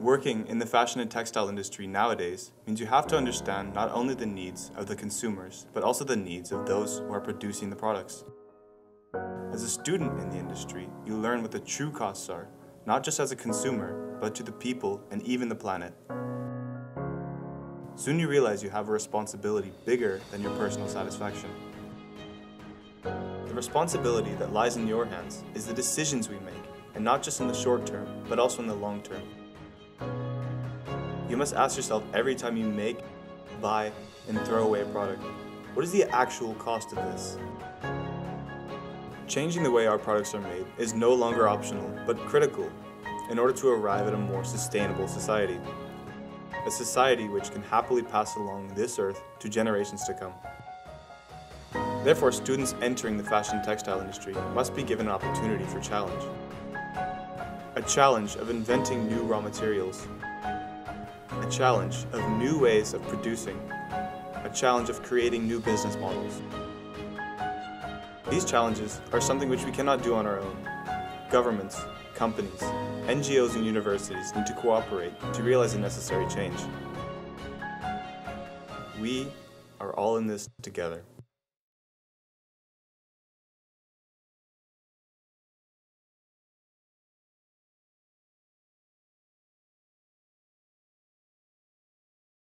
Working in the fashion and textile industry nowadays means you have to understand not only the needs of the consumers, but also the needs of those who are producing the products. As a student in the industry, you learn what the true costs are, not just as a consumer, but to the people and even the planet. Soon you realize you have a responsibility bigger than your personal satisfaction. The responsibility that lies in your hands is the decisions we make, and not just in the short term, but also in the long term. You must ask yourself every time you make, buy, and throw away a product, what is the actual cost of this? Changing the way our products are made is no longer optional, but critical in order to arrive at a more sustainable society. A society which can happily pass along this earth to generations to come. Therefore, students entering the fashion textile industry must be given an opportunity for challenge. A challenge of inventing new raw materials. A challenge of new ways of producing. A challenge of creating new business models. These challenges are something which we cannot do on our own. Governments, companies, NGOs and universities need to cooperate to realize the necessary change. We are all in this together.